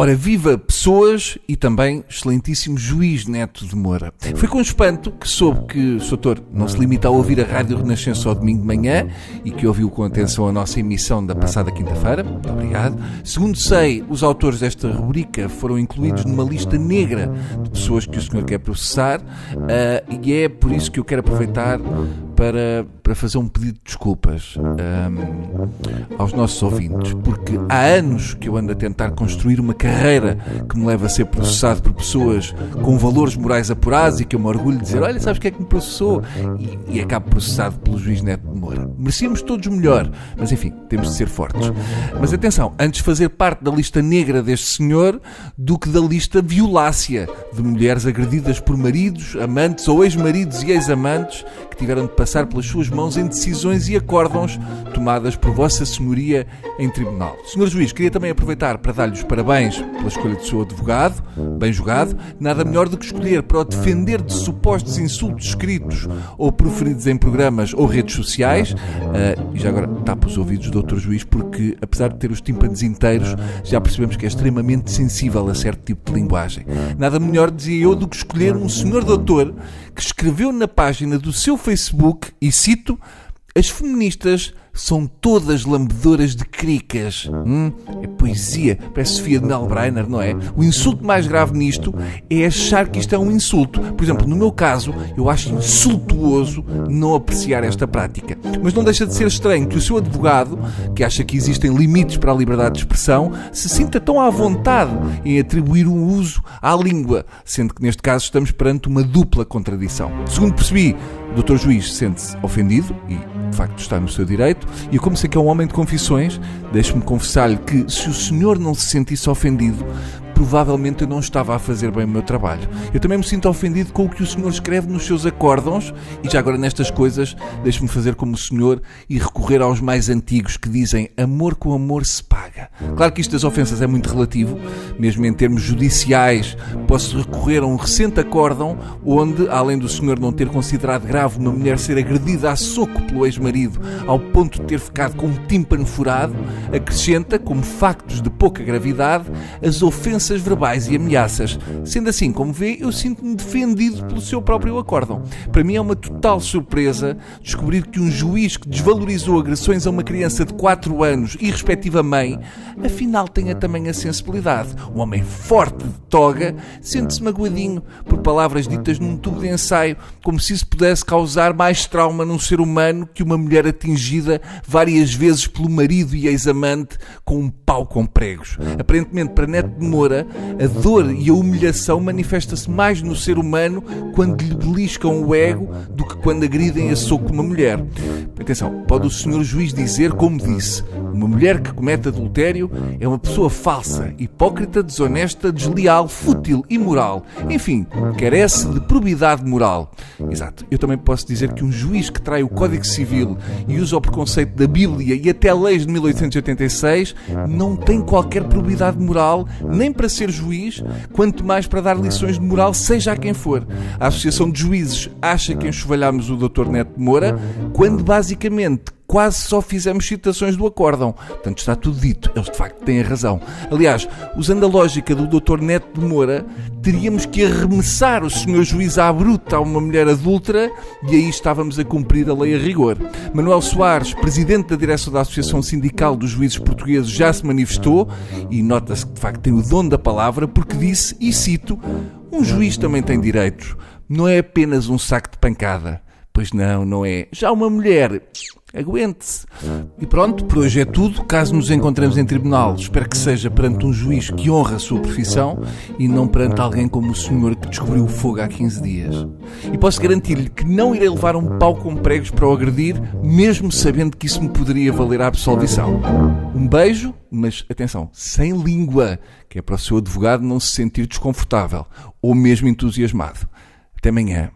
Ora, viva pessoas e também excelentíssimo juiz Neto de Moura. Foi com espanto que soube que o Soutor não se limita a ouvir a Rádio Renascença ao domingo de manhã e que ouviu com atenção a nossa emissão da passada quinta-feira. Muito obrigado. Segundo sei, os autores desta rubrica foram incluídos numa lista negra de pessoas que o senhor quer processar uh, e é por isso que eu quero aproveitar para, para fazer um pedido de desculpas um, aos nossos ouvintes, porque há anos que eu ando a tentar construir uma carreira que me leva a ser processado por pessoas com valores morais apurados e que eu me orgulho de dizer: Olha, sabes o que é que me processou? E, e acabo processado pelo juiz Neto de Moura. Merecíamos todos melhor, mas enfim, temos de ser fortes. Mas atenção, antes fazer parte da lista negra deste senhor do que da lista violácea de mulheres agredidas por maridos, amantes ou ex-maridos e ex-amantes tiveram de passar pelas suas mãos em decisões e acórdãos tomadas por Vossa Senhoria em tribunal. Senhor Juiz, queria também aproveitar para dar-lhe os parabéns pela escolha do seu advogado, bem jogado. Nada melhor do que escolher para o defender de supostos insultos escritos ou proferidos em programas ou redes sociais. Uh, e já agora tapa os ouvidos do Dr. Juiz, porque apesar de ter os tímpanos inteiros, já percebemos que é extremamente sensível a certo tipo de linguagem. Nada melhor, dizia eu, do que escolher um senhor doutor que escreveu na página do seu Facebook, e cito, as feministas são todas lambedoras de cricas. Hum? É poesia. Parece Sofia de Melbreiner, não é? O insulto mais grave nisto é achar que isto é um insulto. Por exemplo, no meu caso, eu acho insultuoso não apreciar esta prática. Mas não deixa de ser estranho que o seu advogado, que acha que existem limites para a liberdade de expressão, se sinta tão à vontade em atribuir um uso à língua, sendo que neste caso estamos perante uma dupla contradição. Segundo percebi, o Dr. Juiz sente-se ofendido e de facto está no seu direito, e eu, como sei que é um homem de confissões, deixe-me confessar-lhe que se o senhor não se sentisse ofendido, provavelmente eu não estava a fazer bem o meu trabalho. Eu também me sinto ofendido com o que o senhor escreve nos seus acórdãos e já agora nestas coisas deixe-me fazer como o senhor e recorrer aos mais antigos que dizem amor com amor se paga. Claro que isto das ofensas é muito relativo, mesmo em termos judiciais, posso recorrer a um recente acórdão onde, além do senhor não ter considerado grave uma mulher ser agredida a soco pelo ex-marido ao ponto de ter ficado com um tímpano furado, acrescenta, como factos de pouca gravidade, as ofensas verbais e ameaças. Sendo assim, como vê, eu sinto-me defendido pelo seu próprio acórdão. Para mim é uma total surpresa descobrir que um juiz que desvalorizou agressões a uma criança de 4 anos e respectiva mãe, afinal tenha também a sensibilidade. Um homem forte de toga sente-se magoadinho por palavras ditas num tubo de ensaio, como se isso pudesse causar mais trauma num ser humano que uma mulher atingida várias vezes pelo marido e ex-amante com um pau com pregos. Aparentemente, para Neto de Moura, a dor e a humilhação manifesta-se mais no ser humano quando lhe beliscam o ego do que quando agridem a soco uma mulher. Atenção, pode o senhor juiz dizer, como disse, uma mulher que comete adultério é uma pessoa falsa, hipócrita, desonesta, desleal, fútil, imoral. Enfim, carece de probidade moral. Exato. Eu também posso dizer que um juiz que trai o Código Civil e usa o preconceito da Bíblia e até leis de 1886 não tem qualquer probidade moral, nem para ser juiz, quanto mais para dar lições de moral, seja a quem for. A Associação de Juízes acha que enxovalhámos o Dr. Neto Moura, quando basicamente quase só fizemos citações do acórdão. Portanto, está tudo dito. Eles de facto têm razão. Aliás, usando a lógica do Dr. Neto de Moura, teríamos que arremessar o senhor juiz à bruta a uma mulher adulta e aí estávamos a cumprir a lei a rigor. Manuel Soares, presidente da direção da Associação Sindical dos Juízes Portugueses, já se manifestou e nota-se que de facto tem o dom da palavra porque disse, e cito, um juiz também tem direitos. Não é apenas um saco de pancada. Pois não, não é. Já uma mulher Aguente-se. E pronto, por hoje é tudo. Caso nos encontremos em tribunal, espero que seja perante um juiz que honra a sua profissão e não perante alguém como o senhor que descobriu o fogo há 15 dias. E posso garantir-lhe que não irei levar um pau com pregos para o agredir, mesmo sabendo que isso me poderia valer a absolvição. Um beijo, mas atenção, sem língua, que é para o seu advogado não se sentir desconfortável ou mesmo entusiasmado. Até amanhã.